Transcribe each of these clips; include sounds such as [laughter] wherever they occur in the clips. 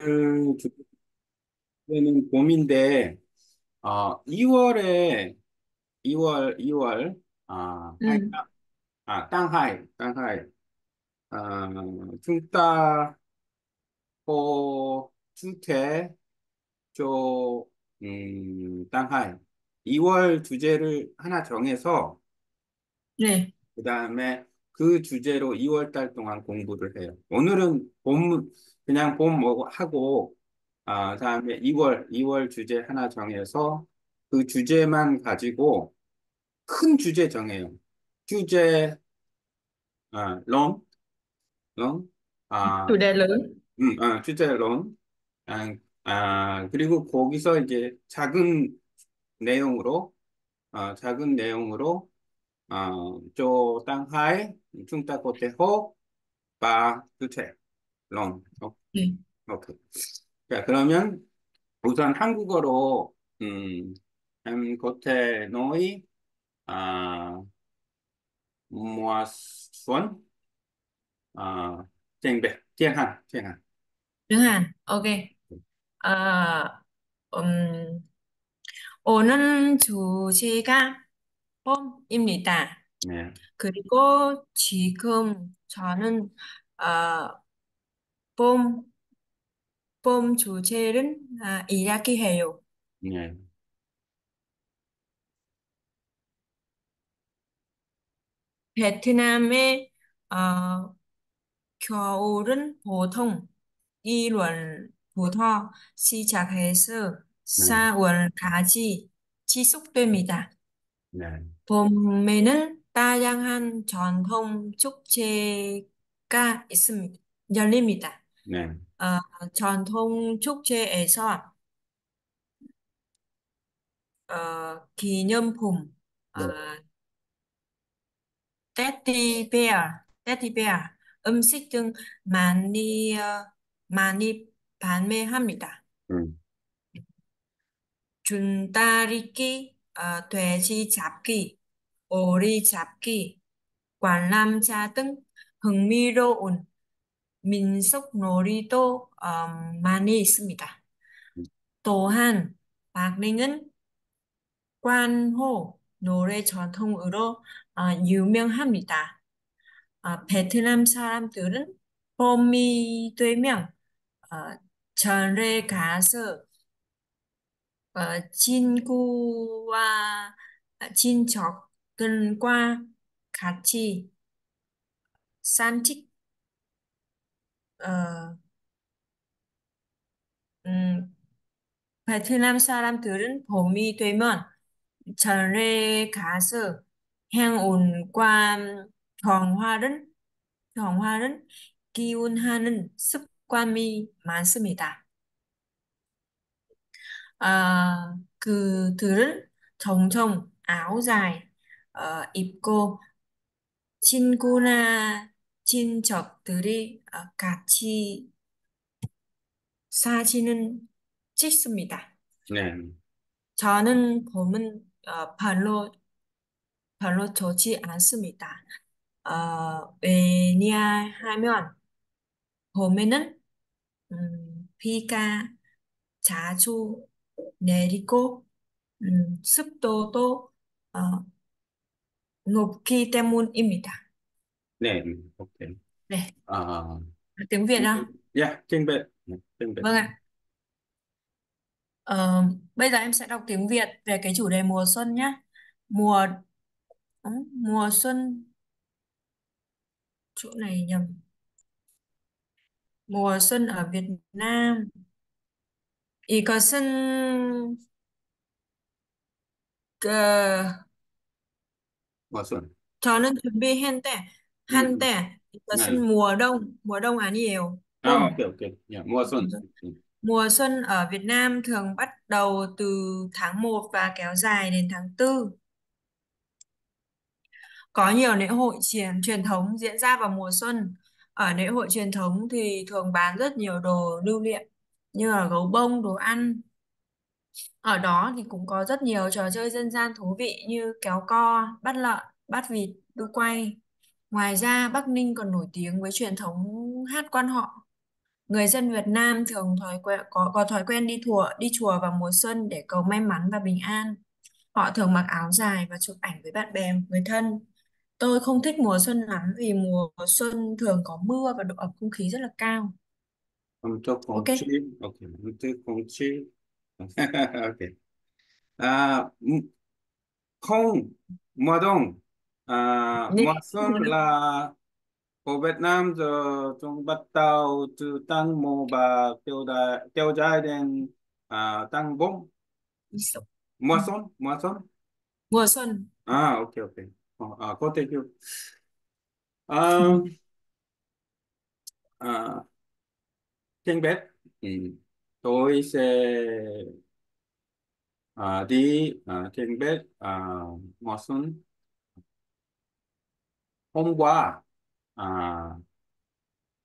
그 주제는 봄인데, 어, 2월에, 2월, 2월, 아, 하이, Ừ, 아, 땅하이, 땅하이, 아, 중따, 호, 주태, 조, 음, 땅하이. 2월 주제를 하나 정해서, 네, 그 다음에 그 주제로 2월 달 동안 공부를 해요. 오늘은 봄, 그냥 봄 뭐 하고, 아, 다음에 2월, 2월 주제 하나 정해서 그 주제만 가지고 큰 주제 정해요. 주제, 아, 론, 론, chủ 아, đề lớn. 음, 아, 주제 론, 아, 아, 그리고 거기서 이제 작은 내용으로, 아, 작은 내용으로, 아, 조, 땅, 하이, chúng ta có thể hô và 주제 론. 어, 네. 오케이. 자, 그러면 우선 한국어로, 음, à, trên bệ, trên hẳn, trên hẳn. Đứng Hàn, ok. 아, 음, 오늘 주제가 봄입니다. 네, 그리고 지금 저는 아, 봄, 봄 주제를 아, 이야기해요. 네, 베트남의 어, 겨울은 보통 1월부터 시작해서 네, 4월까지 지속됩니다. 네, 봄에는 다양한 전통 축제가 있습니다. 열립니다. 네, 어, 전통 축제에서 어, 기념품, 어, 네, 테디 베어, 테디 베어, 음식 등 많이 어, 많이 판매합니다. 음, 줄다리기, 어, 돼지 잡기, 오리 잡기, 관람차 등 흥미로운 민속 놀이도 어, 많이 있습니다. 또한 박링은 관호 노래 전통으로 어, 유명합니다. 어, 베트남 사람들은 봄이 되면 어, 절에 가서 어, 친구와 친척들과 같이 산책, 어, 음, 베트남 사람들은 봄이 되면 절에 가서 행운과 경화를, 경화를 기원하는 습관이 많습니다. 아, 그들은 종종 áo dài 어, 입고 친구나 친척들이 어, 같이 사진은 찍습니다. 네, 저는 봄은 어, 별로 별로 좋지 않습니다. 어, 왜냐하면 봄에는 음, 비가 자주 내리고 음, 습도도 어, 높기 때문입니다. 네, 음, 오케이. 네, 아, tiếng Việt không? 야, trên bệ, 네, trên bệ. Vâng ạ. Ờ, bây giờ em sẽ đọc tiếng Việt về cái chủ đề mùa xuân nhé. Mùa ừ, mùa xuân chỗ này nhầm. Mùa xuân ở Việt Nam. 이것은 그 mùa xuân. 저는 준비했는데 음, 음, 한때 là mùa đông mùa đông là nhiều à, ok ok yeah, mùa xuân. Mùa xuân. Ở Việt Nam thường bắt đầu từ tháng 1 và kéo dài đến tháng 4 có nhiều lễ hội truyền truyền thống diễn ra vào mùa xuân. Ở lễ hội truyền thống thì thường bán rất nhiều đồ lưu niệm như là gấu bông đồ ăn. Ở đó thì cũng có rất nhiều trò chơi dân gian thú vị như kéo co bắt lợn bắt vịt đu quay. Ngoài ra Bắc Ninh còn nổi tiếng với truyền thống hát quan họ. người dân Việt Nam thường thói quen có có thói quen đi thùa đi chùa vào mùa xuân để cầu may mắn và bình an. Họ thường mặc áo dài và chụp ảnh với bạn bè, người thân. Tôi không thích mùa xuân lắm vì mùa xuân thường có mưa và độ ẩm không khí rất là cao. 엄청 Ok. 공치, 오케이, 엄청 공치, 오케이. À, m- không, mùa đông, à, Nên xuân là ở Việt Nam giờ chúng bắt đầu từ tháng 1 và kéo dài, kéo dài đến à, tháng 4. Mùa xuân, mùa xuân. mùa xuân. À, ok, ok. Ờ, à, có thể hiểu. À, à, Thiên biết, ừ. tôi sẽ à, đi à, Thiên biết à, mùa xuân. Hôm qua à,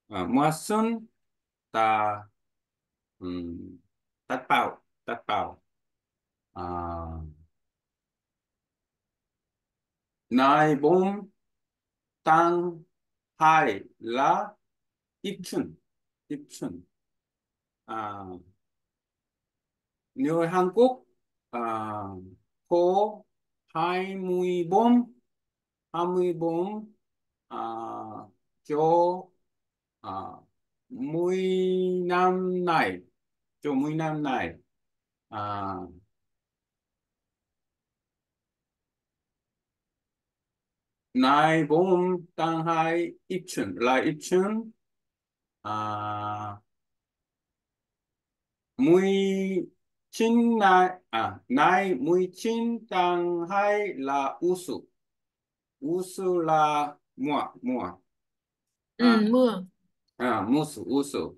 à, mùa xuân ta um, tát bạo tát bạo à, ngày bốn tháng hai là 입춘 입춘 à, nếu Hàn Quốc à, có hai mươi bốn hai mươi bốn à, cho à, mười năm này cho mười năm này à, ngày bốn tháng hai 입춘 là 입춘 à, mười chín ngày à ngày mười chín tháng hai là 우수 우수 là mùa mùa à, Ừ, mưa. à 무수 우수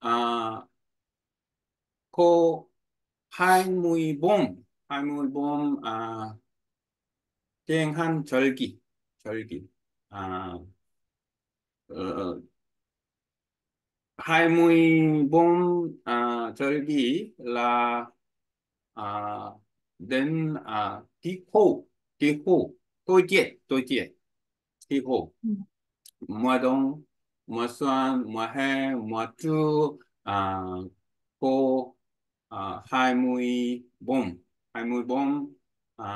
아, 그 할무이봄 할무이봄 아, 비행한 절기 절기 아, 어, 할무이봄 아, 절기 là à, đến à, khí hậu khí hậu tôi tiết tôi tiết khí hậu Ừ. mùa đông mùa xuân mùa hè mùa thu à, cô à, hai mươi bốn hai mươi bốn à,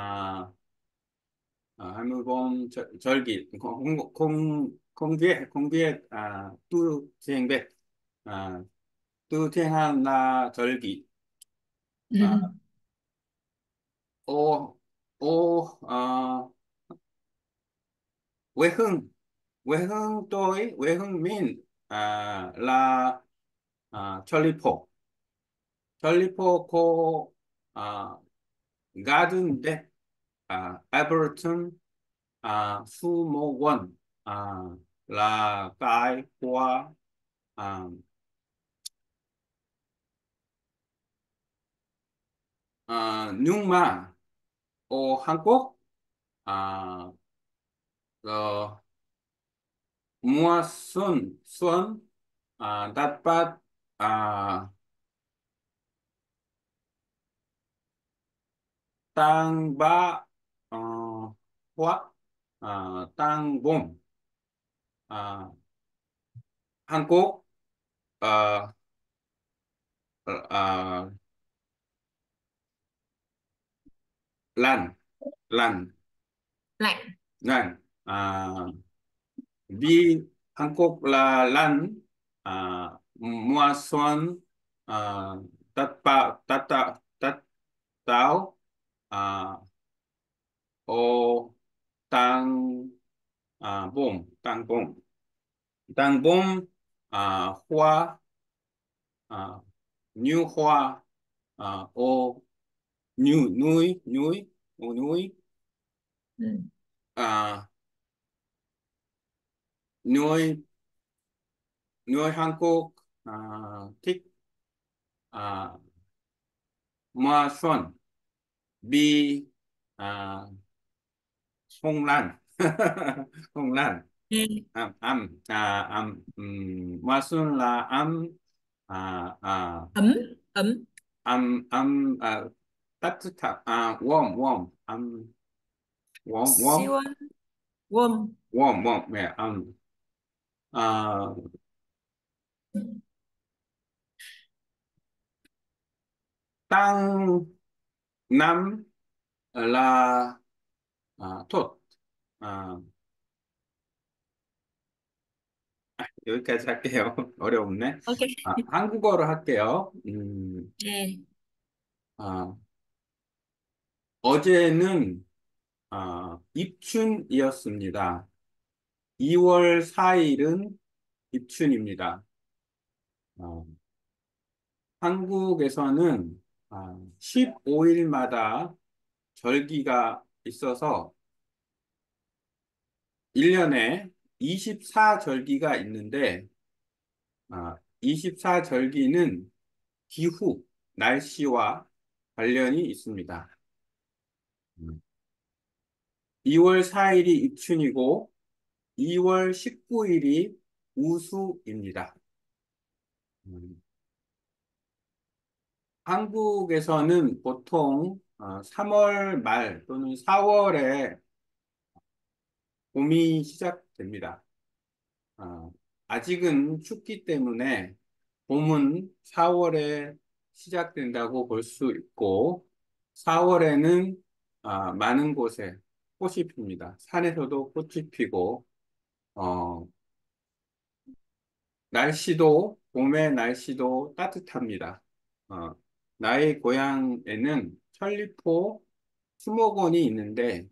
à, hai mươi bốn 절- 절기 không không không biết không biết à, tu thiên biết à, tu thiên hàng là 절기 Ừ. à, ô ô quê hương tôi hương mình à, là à, 천리포 천리포 코 아, 가든데 아, 에버ton à, 수목원 à, là cái hoa à, à, nhưng mà ở Hàn Quốc à, ờ, mùa xuân xuân à, dapat à, tăng ba ờ, hoa à, tăng bom à, Hàn Quốc à, à, lạnh lạnh Lạnh. lạnh à, vì Hàn Quốc là lạnh à, mùa xuân à, tất bão tất tạo tất táo à, ô tăng à, bông tăng bông tăng bông à, hoa à, như hoa à, ô như núi núi ô núi Ừ. à, núi núi Hàn Quốc à, thích à, mùa xuân vì à, Hồng Lan Hồng Lan Ừ. âm âm à âm um, mùa xuân là âm à à Ấm. Ấm. âm âm à, 따뜻한 아 warm warm âm warm warm Siêu ấm. Warm. warm warm 네, âm 아, tăng năm 아, 아. 아, 여기까지 할게요. [laughs] 어려운데. 오케이. 아, 한국어로 할게요. 음, 네. 아, 어제는 아, 입춘이었습니다. 2월 4일은 입춘입니다. 어, 한국에서는 아, 15일마다 절기가 있어서 1년에 24절기가 있는데 아, 24절기는 기후, 날씨와 관련이 있습니다. 2월 4일이 입춘이고 2월 19일이 우수입니다. 음, 한국에서는 보통 3월 말 또는 4월에 봄이 시작됩니다. 아, 아직은 춥기 때문에 봄은 4월에 시작된다고 볼 수 있고 4월에는 많은 곳에 꽃이 핍니다. 산에서도 꽃이 피고 어, 날씨도 봄의 날씨도 따뜻합니다. 어, 나의 고향에는 천리포 수목원이 있는데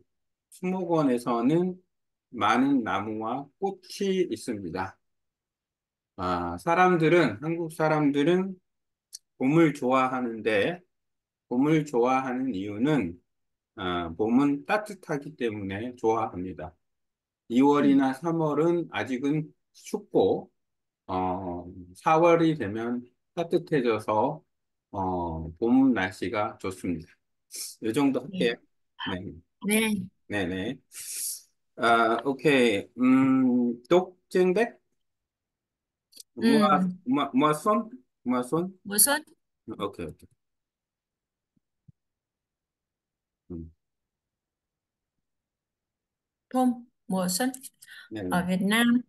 수목원에서는 많은 나무와 꽃이 있습니다. 아, 사람들은 한국 사람들은 봄을 좋아하는데 봄을 좋아하는 이유는 아, 봄은 따뜻하기 때문에 좋아합니다. Ừ. 2월이나 3월은 아직은 춥고 어, 4월이 되면 따뜻해져서 어, 봄 날씨가 좋습니다. 이 정도 할게요. 네. 네, 네. 네, 네. 아, 오케이. 음, 독쟁백? 무아, Ừ. 무아, 무아손? 무아손? Xuân, 오케이, 오케이. 음, thôm, mùa xuân. 네, Ở 네. Việt Nam,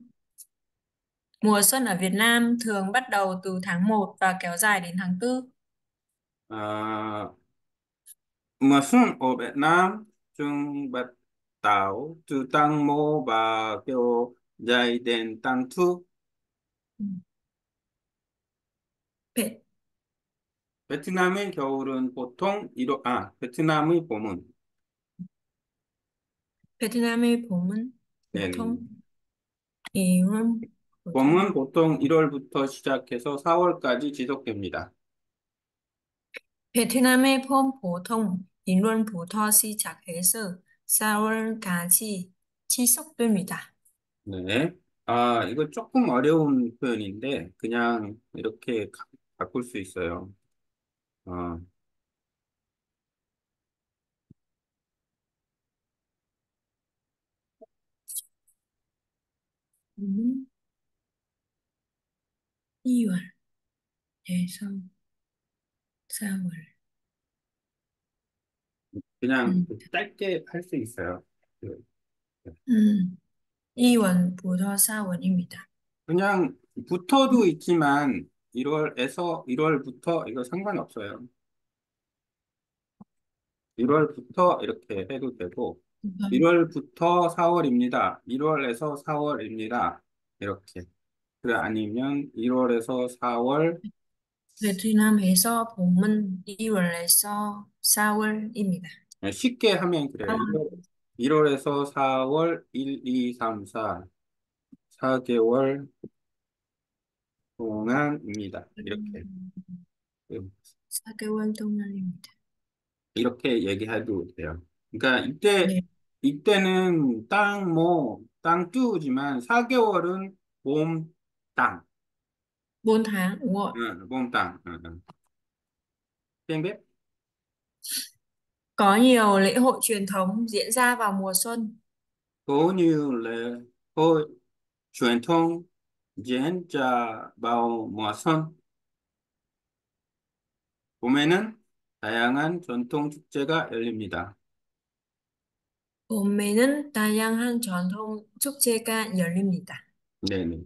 mùa xuân ở Việt Nam thường bắt đầu từ tháng một và kéo dài đến tháng tư 아, 무아손 ở Việt Nam chúng bắt đầu từ tháng 1 và kéo dài đến tháng 2. Ừ. 베, 베트남의 겨울은 보통 1월, 아, 베트남의 봄은, 베트남의 봄은 네, 네. 보통 이월, 봄은 보통 보통 1월부터 시작해서 4월까지 지속됩니다. 베트남의 봄 보통 1월부터 시작해서 4월까지 지속됩니다. 네. 아, 이거 조금 어려운 표현인데, 그냥 이렇게 가- 바꿀 수 있어요. 어, 음, 2월에서 4월. 그냥 음, 짧게 할 수 있어요. 그, 음, 2월부터 4월입니다. 그냥 붙어도 있지만, 1월에서 1월부터 이거 상관없어요. 1월부터 이렇게 해도 되고, 1월부터 4월입니다. 1월에서 4월입니다. 이렇게. 그래, 아니면 1월에서 4월, 베트남에서 봄은 2월에서 4월입니다. 쉽게 하면 그래요. 1월, 1월 에서 4월, 1, 2, 3, 4, 4개월 동안입니다. 이렇게. 4개월 동안입니다. 이렇게 얘기해도 돼요. 그러니까 이때, 네, 이때는 땅, 뭐, 땅 뚜지만 4개월은 봄, 땅. 4 tháng, đúng rồi. 응, 봄, 땅. 응, 응. 땡백? Có nhiều lễ hội truyền thống diễn ra vào mùa xuân. Có nhiều lễ hội truyền thống diễn ra vào mùa xuân. 봄에는 다양한 전통 축제가 열립니다. 봄에는 다양한 전통 축제가 열립니다. 네네.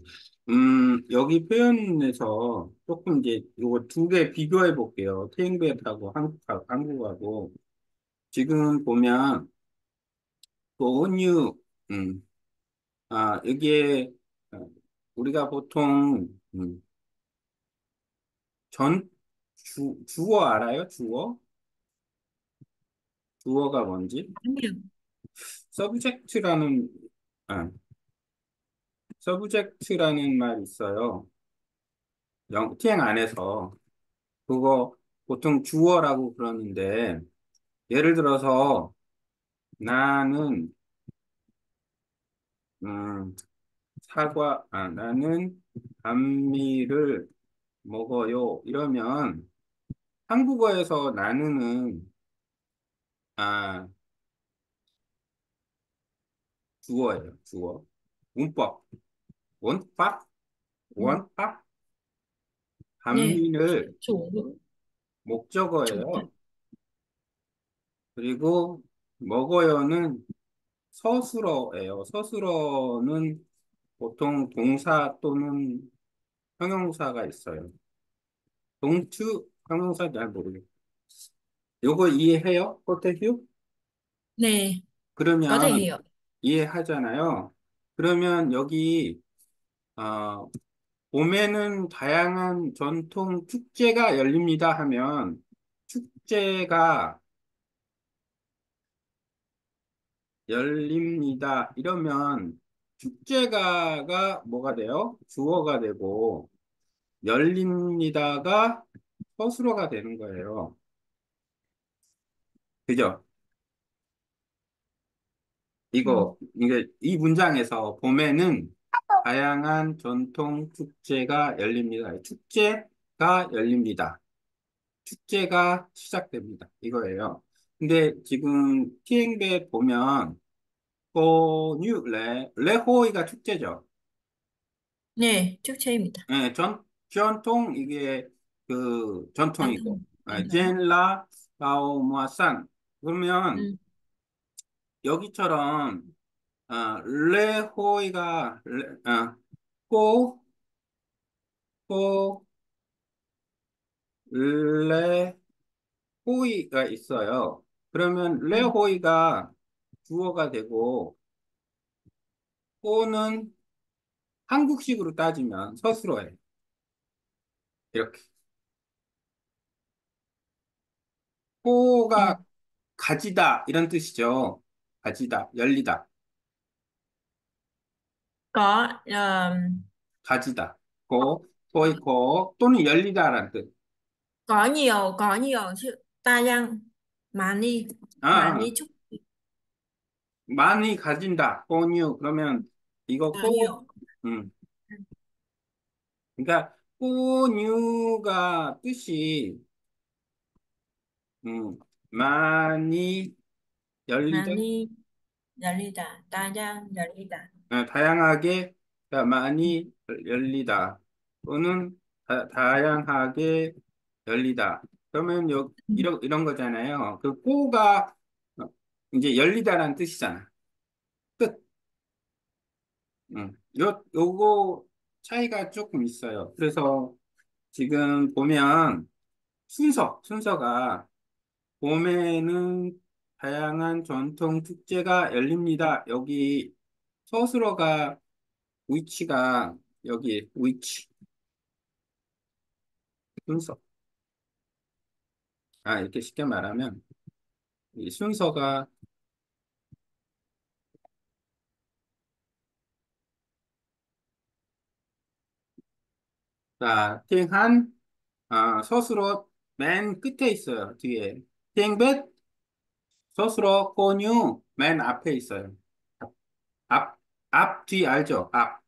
음, 여기 표현에서 조금 이제 요거 두 개 비교해 볼게요. 테잉벳하고 한국하고, 한국하고. 지금 보면, 온유, 음, 아, 여기에, 어, 우리가 보통, 음, 전, 주, 주어 알아요? 주어? 주어가 뭔지? 아니요. subject라는, 아, 서브젝트라는 말 있어요. 영, tiếng Anh에서. 그거 보통 주어라고 그러는데, 예를 들어서, 나는, 음, 사과, 아, 나는 감미를 먹어요. 이러면 한국어에서 나는은, 아, 주어예요. 주어. 문법. 원법. 음. 원법. 네. chủ chủ 목적어예요. 그리고 먹어요는 서술어예요. 서술어는 보통 동사 또는 형용사가 있어요. 동투 형용사 잘 모르겠어요. 요거 이해해요? có thể 그러면 hiểu 이해하잖아요. 그러면 여기 어, 봄에는 다양한 전통 축제가 열립니다 하면 축제가 열립니다 이러면 축제가가 뭐가 돼요? 주어가 되고 열립니다가 서술어가 되는 거예요. 그죠? 이거 이게 이 문장에서 봄에는 다양한 전통 축제가 열립니다. 축제가 열립니다. 축제가 시작됩니다. 이거예요. 근데 지금 티eng배 보면 꼬뉴 레 레호이가 축제죠. 네 축제입니다 예, 전 전통 이게 그 전통이고 전통 아, 젠라 바오마산 그러면 ừ. 여기처럼 아, 레호이가 레, 아, 꼬, 꼬, 레호이가 있어요. 그러면. 레호이가 주어가 되고 꼬는 한국식으로 따지면 서술어예요. 이렇게. 꼬가 가지다 이런 뜻이죠. 가지다, 열리다, có ờ, 가지다. 꼬, 꼬이 꼬 또는 열리다라는 뜻. có nhiều có nhiều chữ ta đang 많이 아, 많이 아, 축 많이 가진다. 꼬뉴 그러면 이거 có 꼬, nhiều 음, 그러니까 꼬뉴가 뜻이 음, 많이 열리다, 많이 열리다 đang 열리다 어, 다양하게, 그러니까 많이 열리다 또는 다, 다양하게 열리다. 그러면 요. 이런 이런 거잖아요. 그 꼬가 어, 이제 열리다라는 뜻이잖아. 끝. 음. 요 요거 차이가 조금 있어요. 그래서 지금 보면 순서 순서가 봄에는 다양한 전통 축제가 열립니다. 여기 서술어가 위치가 여기 위치 순서. 아, 이렇게 쉽게 말하면 이 순서가 자, 팅한 아, 서술어 맨 끝에 있어요. 뒤에. 팅벳 서술어 꼬뉴 맨 앞에 있어요. 앞, 앞, 뒤 알죠? 앞.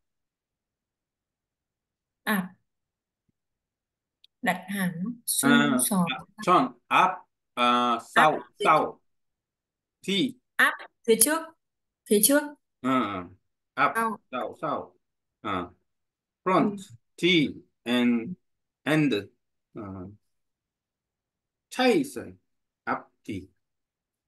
à đặt hẳn 어, xung sò 아, 전, 앞, 아, áp 싸우, phía trước 싸우. 뒤, áp phía trước phía trước 어, 어. 앞, sau 싸우, 싸우. 어, ừ. front, 뒤, and, and. 어, 차에 있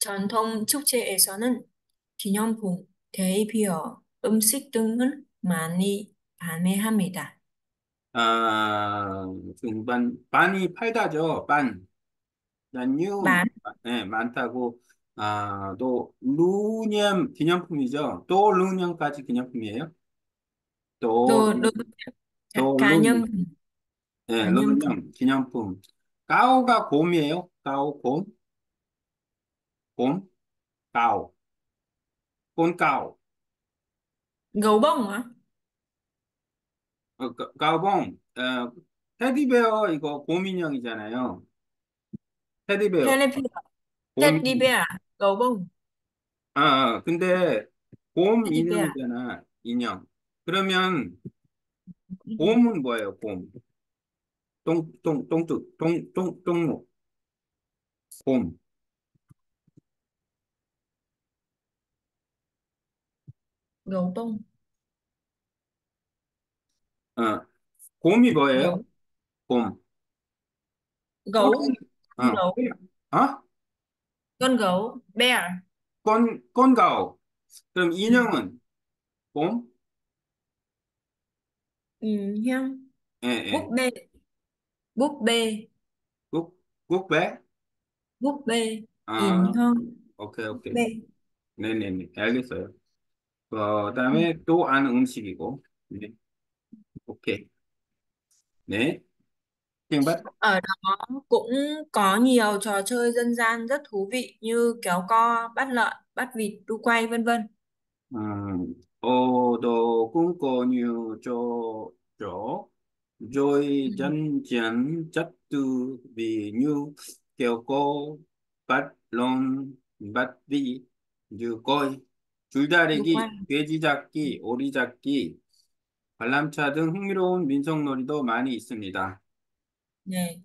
전통 축제에서는 기념품, 대비어, 음식 등을 많이 판매합니다. 아, 등반 반이 팔다죠. 반. 난유 네, 많다고 아, 또 루념 기념품이죠. 또 루념까지 기념품이에요. 또 đồ cá, 또 루념 nhân 네, 루념 기념품. 까오가 곰이에요. 까오 곰. 곰. 까오. 곰 까오. gấu bông á 어, 까- 까오봉. 어, 테디베어 이거 곰 인형이잖아요. 테디베어. bear 곰 bear gấu bông 아, 아, 근데 곰 bear 인형이잖아. 인형. 그러면. 곰은 뭐예요? 곰. 똥, 똥, 똥뚝, 똥, 똥, 똥목, 곰. Bông 어, 곰이 뭐예요? gấu 곰. 건, gấu con 어, gấu 어? con gấu bear 건, 건가오. 그럼 ừ. 인형은 곰? Ừ, nhá. 예, búp 예. bê búp bê 국, 국배? búp bê nhìn 아, hơn 오케이, 오케이. bê 네네네. 알겠어요. 그 Ừ. 다음에 또 아는 음식이고. 네, 오케이. 네. 땡밭? ở đó cũng có nhiều trò chơi dân gian rất thú vị như kéo co bắt lợn bắt vịt đu quay vân vân 음, 오도 꿈꿔뉴 쪼, 쪼, Ừ. rồi chân chắn chất từ vì như kéo cô bắt lon bắt đi như coi đu quay 줄다리기, 돼지 잡기, 오리 잡기, 관람차 등 흥미로운 민속놀이도 많이 있습니다. 네.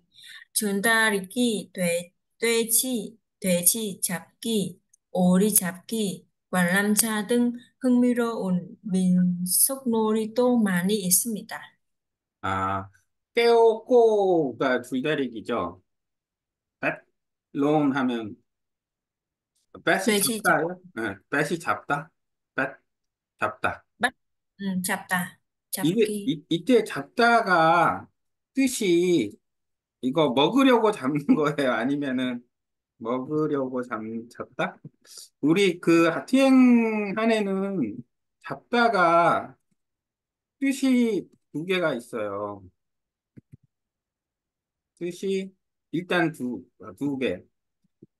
준다리기, 돼, 돼지, 돼지 잡기, 오리 잡기, 관람차 등 흥미로운 민속놀이도 많이 있습니다. 아, 깨오꼬가 줄다리기죠. lon 하면 뱃이 돼지 잡, 잡다요? 네, 뱃이 잡다? 뱃 잡다. bắt, ừ, 잡다, 이게 잡기. 이, 이때 잡다가 뜻이 이거 먹으려고 잡는 [laughs] 거예요? 아니면은 먹으려고 잡, 잡다? 우리 그 하트행한에는 잡다가 뜻이 두 개가 있어요. 뜻이 일단 두, 아, 두 개.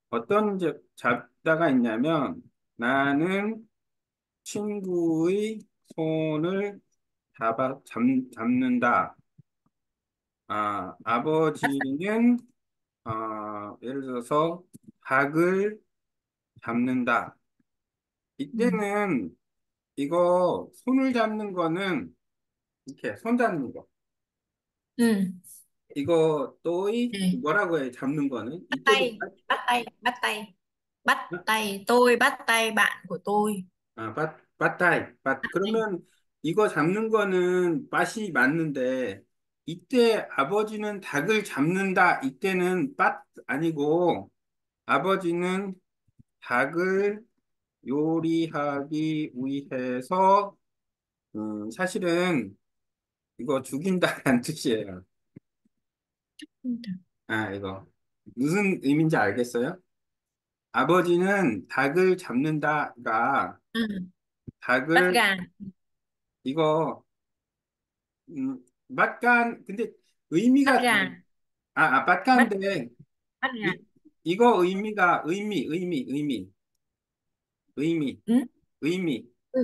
어떤 저- 잡다가 있냐면 나는 친구의 손을 잡아, 잡, 잡는다. 아, 아버지는, 어, 예를 들어서, 닭을 잡는다. 이때는, 이거, 손을 잡는 거는, 이렇게, 손 잡는 거. Ừ. 이거, 또이, Này, 뭐라고 해, 잡는 거는? bắt tay, bắt tay, bắt tay, bắt tay, tôi bắt tay bạn của tôi. 아, 밭, 밭다이, 밭. 그러면, 이거 잡는 거는, 밭이 맞는데, 이때 아버지는 닭을 잡는다. 이때는 밭 아니고, 아버지는 닭을 요리하기 위해서 음, 사실은 이거 죽인다는 [laughs] 뜻이에요. 아, 이거 무슨 의미인지 알겠어요? 아버지는 닭을 잡는다가. Bắt 닭을 gà, 이거 음, 맛간 근데 bắt 의미가 gà, 아, 아 bắt 맛간데 bắt gà. 이, 이거 의미가 의미 의미 의미 의미 Ừ. 의미 Ừ.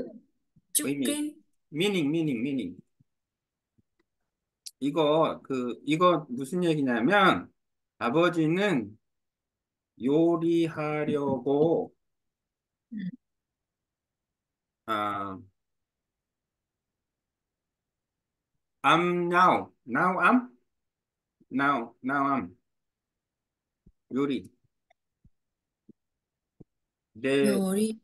의미 Chicken. 미닝 미닝 미닝 이거, 그, 이거 무슨 얘기냐면, 아버지는 요리하려고, Ừ. 아, I'm now. Now I'm? Now, now I'm. 요리. 내, 요리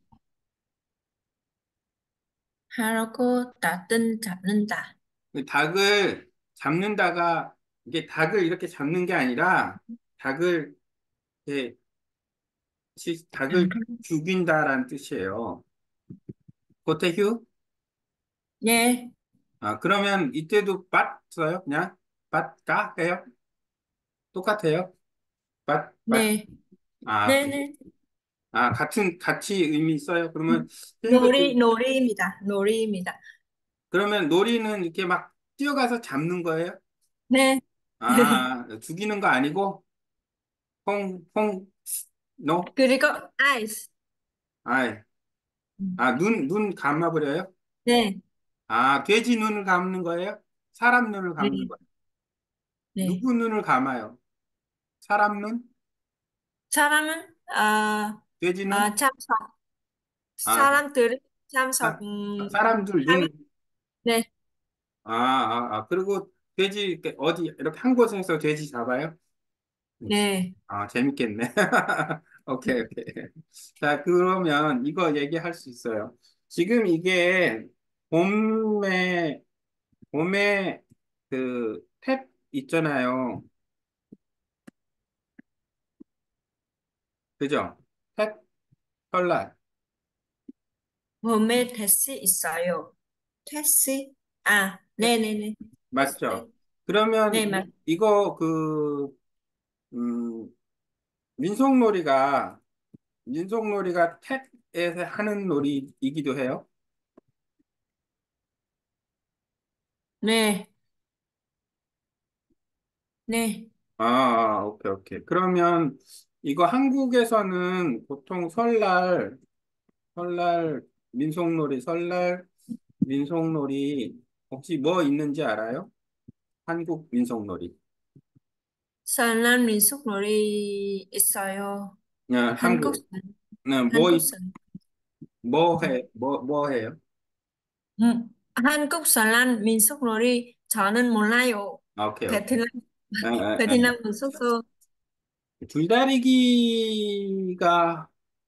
하라고 따뜻 잡는다. 그 닭을 잡는다가, 이게 닭을 이렇게 잡는 게 아니라, 닭을, 이렇게, 시- 닭을 음. 죽인다라는 뜻이에요. 고태휴? 네, 아, 그러면 이때도 밭 써요? 그냥? 밭가 해요? 똑같아요? 밭, 밭. 네, 아, 네, 그- 네. 아, 같은, 같이 의미 써요? 그러면, 틀린 놀이, 놀이입니다. 놀이입니다. 그러면 놀이는 이렇게 막 뛰어가서 잡는 거예요? 네, 아, [laughs] 죽이는 거 아니고, 콩, 콩, 노? 그리고 eyes. 아, 음. 아, 눈, 눈 감아버려요? 네, 아, 돼지 눈을 감는 거예요? 사람 눈을 네, 감는 거예요? 네. 누구 눈을 감아요? 사람 눈? 사람은 아, 돼지 눈? 아, 참석. 아, 사람들은 참석. 사, 음, 사람들 하면 눈. 네, 아, 아, 아, 그리고 돼지, 이렇게 어디, 이렇게 한 곳에서 돼지 잡아요? 음. 네. 아, 재밌겠네. [laughs] 오케이, 오케이. 자, 그러면 이거 얘기할 수 있어요. 지금 이게 봄에, 봄에 그 탭 있잖아요. 그죠? 탭, 설날. 봄에 택시 있어요. 택시? 아, 탭, 네, 네, 네. 네, 맞죠? 그러면 네, 맞. 이- 이거 그, 음, 민속놀이가, 민속놀이가 탭에서 하는 놀이이기도 해요. 네, 네. 아, 아, 오케이, 오케이. 그러면 이거 한국에서는 보통 설날, 설날, 민속놀이, 설날, 민속놀이, 혹시 뭐 있는지 알아요? 한국 민속놀이. 설날 민속놀이 있어요. 아, 한국, 한국, 네, 뭐, 한국 있- 설. 뭐 해, 뭐, 뭐 해요? 음, 한국 설날 민속놀이 저는 몰라요. 아, 오케이, 오케이. 베트남, 아, 아, 아. 베트남 민속도 줄다리기가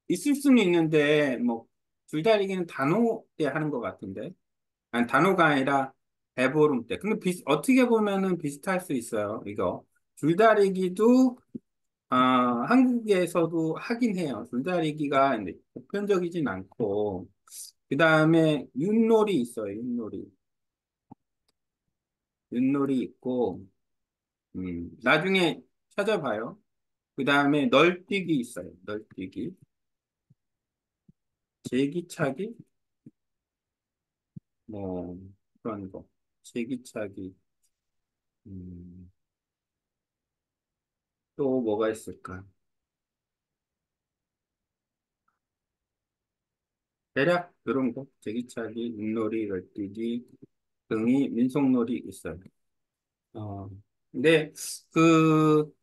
있을 수는 있는데, 뭐, 줄다리기는 단오 때 하는 것 같은데. 아니, 단오가 아니라 배보름 때. 근데 비, 어떻게 보면은 비슷할 수 있어요, 이거. 줄다리기도, 아, 한국에서도 하긴 해요. 줄다리기가 근데 보편적이진 않고. 그 다음에 윷놀이 있어요, 윷놀이. 윷놀이 있고, 음, 나중에 찾아봐요. 그 다음에 널뛰기 있어요, 널뛰기. 제기차기? 뭐, 그런 거. 제기차기. 음, 또 뭐가 있을까? 대략 그런 거. 제기차기, 윷놀이, 널뛰기 등이 민속놀이 있어요. 어, 근데 그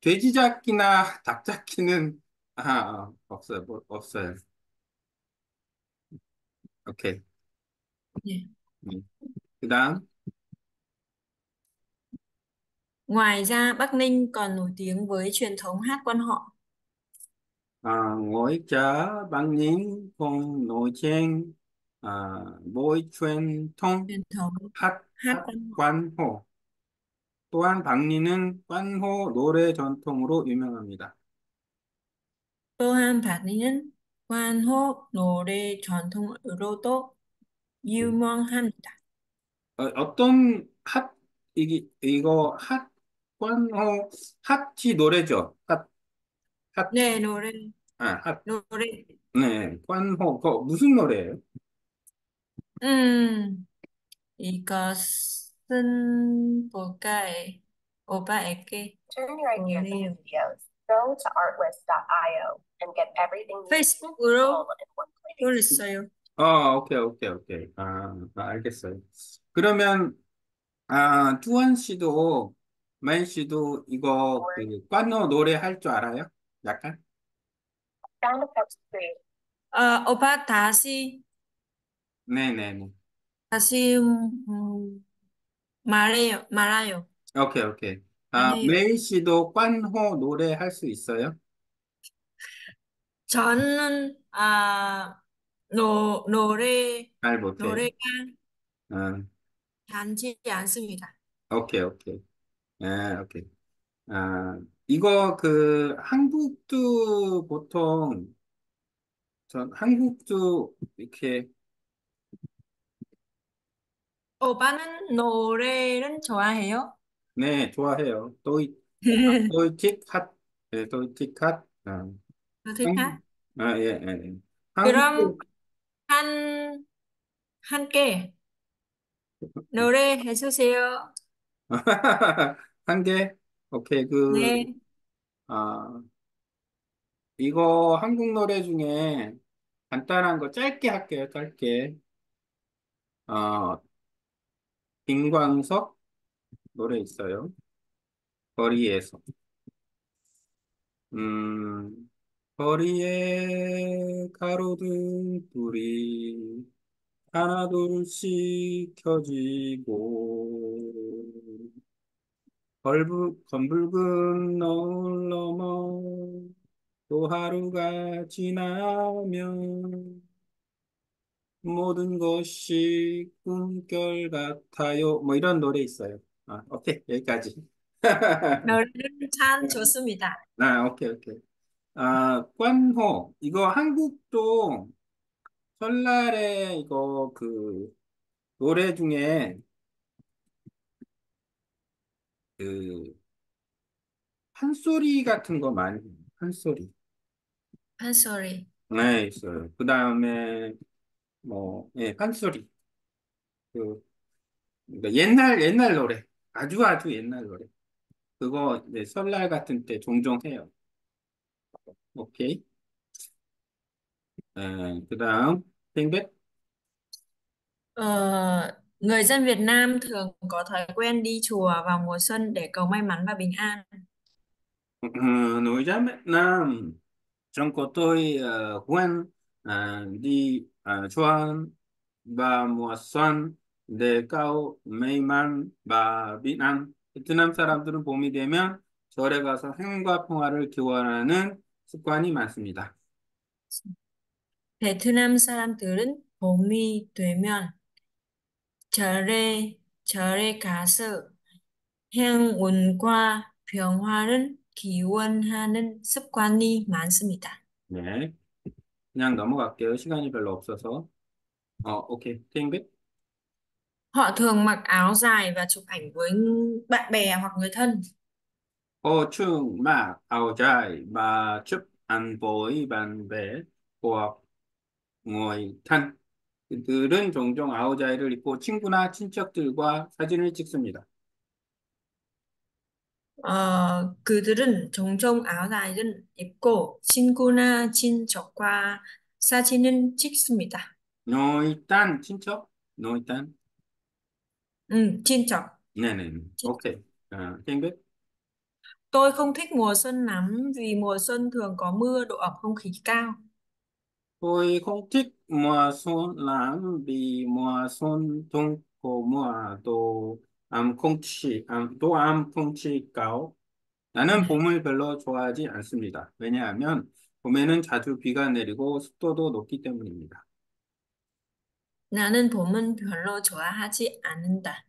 돼지잡기나 [laughs] 닭잡기는 아, 아, 없어요. 뭐, 없어요. 오케이. 네. 음. 그다음 Ngoài ra, Bắc Ninh còn nổi tiếng với truyền thống hát quan họ. 아, ngồi chả bằng những con nồi chiên à, bôi truyền thông Truyền thống 핫, hát 핫 quan họ. 관호. 또한 박리는 관호 노래 전통으로 유명합니다. 또한 바리는 관호 노래 전통으로도 음. 유명합니다. 어, 어떤 핫, 이게, 이거 핫, 관호, 핫이 노래죠. 핫, 핫, 네, 노래, 아, 핫, 노래. 네, 관호, 그거 무슨 노래예요? 음, 이것은 뭘까요? 오빠에게 Turn your ideas 보내요. into videos. Go to artlist.io and get everything you need 페이스북으로 all in one place. 올렸어요. 어, 오케이, 오케이, 오케이. 아, 아, 알겠어요. 그러면, 아, 투원 씨도, 마인 씨도 이거, 그, 관호 노래 할 줄 알아요? 약간? 아, 오빠 다시, 네네네. 다시, 음, 말해요, 말아요. 오케이, 오케이. 아, 말해요. 메이 씨도 관호 노래 할 수 있어요? 저는 아 노, 노래 잘 못해. 노래가 아, 많지 않습니다. 오케이, 오케이. 아, 오케이. 아, 이거 그 한국도 보통 전 한국도 이렇게 오빠는 노래는 좋아해요? 네, 좋아해요. 또이 또이틱 [laughs] 핫. 네, 또이틱 핫. 아, hát? 한국 아, 예, 예. 예. 그럼 한국도 한 함께 노래 해 주세요. [laughs] 한 개? 오케이. 그 네. 아, 이거 한국 노래 중에 간단한 거 짧게 할게요. 짧게. 어, 김광석 노래 있어요. 거리에서. 음, 거리에 가로등 불이 하나둘씩 켜지고 걸불, 검붉은 너울 넘어 또 하루가 지나면 모든 것이 꿈결 같아요. 뭐 이런 노래 있어요. 아, 오케이. 여기까지. [laughs] 노래는 참 좋습니다. 아, 오케이, 오케이. 아, 관호. 이거 한국도 설날에 이거 그 노래 중에 그 판소리 같은 거 많이 해요. 판소리. 판소리. 네, 있어요. 그 다음에 뭐, 예, 판소리. 그 그러니까 옛날 옛날 노래. 아주 아주 옛날 노래. 그거 이제 설날 같은 때 종종 해요. ok à, từ đó tiếng biết Ờ, người dân Việt Nam thường có thói quen đi chùa vào mùa xuân để cầu may mắn và bình an. Nói ra Việt Nam trong có tôi uh, quen à, đi à, chùa và mùa xuân để cầu may mắn và bình an. Thế nên sẽ làm từ bố mẹ 절에 가서 행운과 평화를 기원하는 습관이 많습니다. 베트남 사람들은 봄이 되면 절에 절에 가서 행운과 평화를 기원하는 습관이 많습니다. 네, 그냥 넘어갈게요. 시간이 별로 없어서. 어, 오케이. 땡백. Họ thường mặc áo dài và chụp ảnh với bạn bè hoặc người thân. Ô 막 áo dài và chụp ảnh với bạn bè hoặc người thân. 그들은 종종 아우자이를 입고 친구나 친척들과 사진을 찍습니다. 어, 그들은 종종 dài 입고 친구나 친척과 사진을 찍습니다. 노이딴 친척? 노이딴? Ừ, 친척. 네네. Chị- 오케이. 아, 땡백. Tôi không thích mùa xuân lắm vì mùa xuân thường có mưa, độ ẩm không khí cao. Tôi không thích mùa xuân lắm vì mùa xuân thường có mùa 또 암콩치, 암, 또 암콩치 cao. 나는 봄을 별로 좋아하지 않습니다. 왜냐하면 봄에는 자주 비가 내리고 습도도 높기 때문입니다. 나는 봄은 별로 좋아하지 않는다.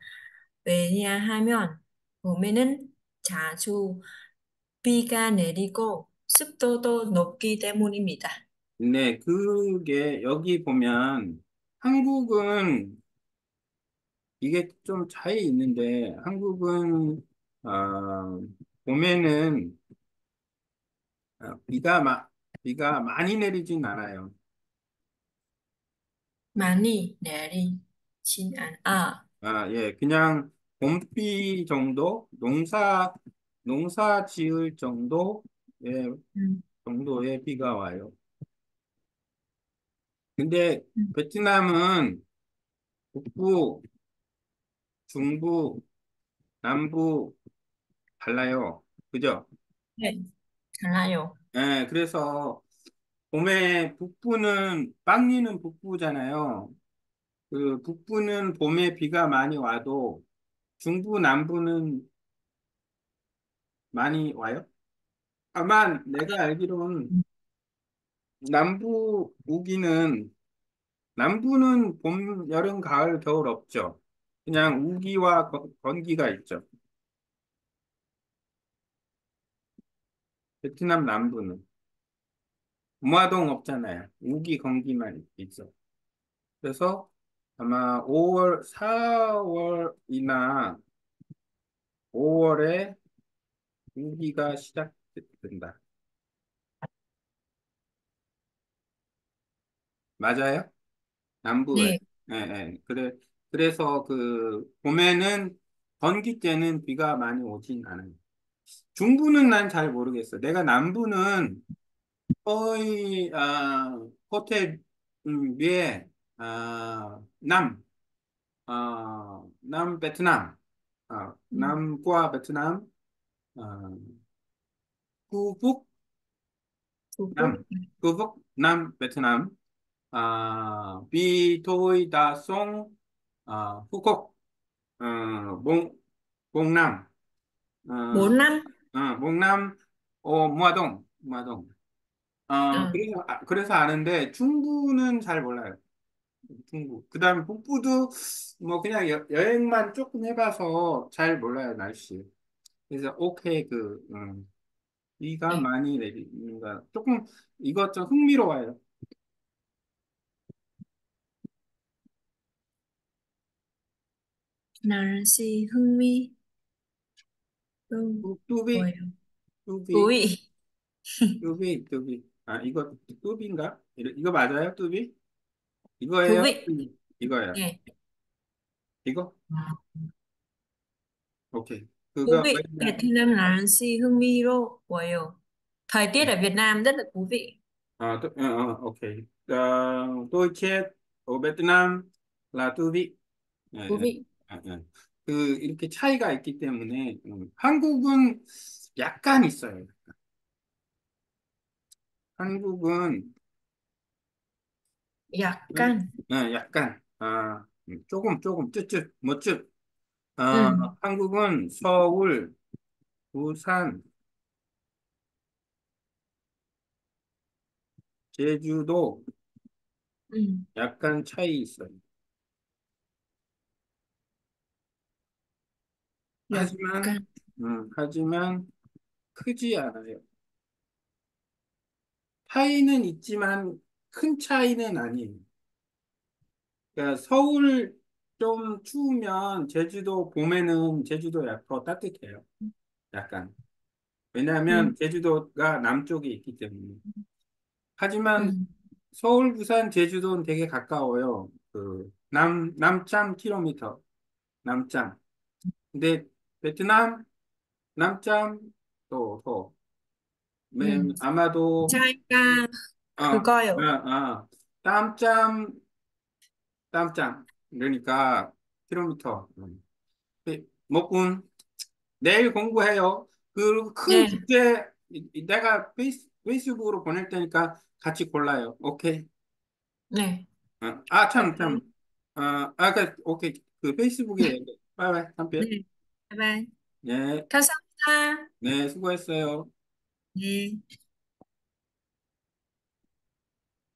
왜냐하면 봄에는 자주 비가 내리고 습도도 높기 때문입니다. 네, 그게 여기 보면 한국은 이게 좀 차이 있는데 한국은 어, 봄에는 어, 비가 마, 비가 많이 내리진 않아요. 많이 내리진 않아. 아, 예, 그냥 봄비 정도, 농사 농사 지을 정도, 예, 음, 정도의 비가 와요. 근데 음. 베트남은 북부, 중부, 남부 달라요. 그죠? 네, 달라요. 예, 그래서 봄에 북부는 빵리는 북부잖아요. 그 북부는 봄에 비가 많이 와도 중부, 남부는 많이 와요? 아마 내가 알기로는 남부 우기는 남부는 봄, 여름, 가을, 겨울 없죠. 그냥 우기와 거- 건기가 있죠. 베트남 남부는 무화동 없잖아요. 우기, 건기만 있죠. 그래서 아마 5월, 4월이나 5월에 우기가 시작된다. 맞아요? 남부에. 네, 예, 예. 그래, 그래서 그 봄에는 건기 때는 비가 많이 오진 않아요. 중부는 난 잘 모르겠어. 내가 남부는 거의 아, 호텔 음, 위에 아, 남, 아, 남 베트남, 아, 음, 남과 베트남, 아, Quốc, 남, 후북? 남 베트남, 아, 비 토이 다 송. 아, 후콕, 어, 몽, 봉남, 어, 4 năm. 어, 몽남, 어, 무아동, 무아동. 어, Ờ, 그래서, 아, 그래서 아는데 중부는 잘 몰라요. 중부. 그 다음에 북부도 뭐 그냥 여, 여행만 조금 해봐서 잘 몰라요, 날씨. 그래서 오케이, 그, 음, 비가 네. 많이 내리니까 조금 이것 좀 흥미로워요. 뚜- Ôi, 뚜비, thú 뚜비, vị. 뚜비, 뚜비. 아, 이거 뚜비인가? 이거, 이거 맞아요, 뚜비? Thú 이거예요? vị. 뚜비. 이거예요. 네. 이거? 오케이. Thú 그거 vị. 왜냐? 베트남 Nancy Hưng My đó. Wow. Thời tiết ở Việt Nam rất là thú vị. 아, 또, 어, 어, 오케이. 어, 도이체, 어, 베트남, 라 뚜비. 예, Thú 예, vị. 예, 예. 그, 이렇게 차이가 있기 때문에, 음, 한국은 약간 있어요. 한국은, 음, 약간. 예, 약간, 아, 음, 조금, 조금, 쯧쯧, 뭐 쯧. 아, Ừ. 한국은 서울, 부산, 제주도 Ừ. 약간 차이 있어요. 하지만, 약간. 음, 하지만 크지 않아요. 차이는 있지만 큰 차이는 아니에요. 그러니까 서울 좀 추우면 제주도 봄에는 제주도가 더 따뜻해요. 약간. 왜냐하면 제주도가 남쪽에 있기 때문에. 하지만 서울, 부산, 제주도는 되게 가까워요. 그 남, 남점 킬로미터. 남점. 근데 베트남 또 더. Ừ. 맨 아마도 어, 그거요. 어, 어. 땀짬 땀짬. 그러니까 킬로미터. 음. 네. 내일 공부해요. 그큰 네. 주제 내가 페이스, 페이스북으로 보낼 테니까 같이 골라요. 오케이. 네. 어, 아, 참, 참. Ok. 어, 아, 그, 오케이. 그 페이스북에 바이바이. 네. 한편. Bye bye. 네, 감사합니다. 네, 수고했어요. 네.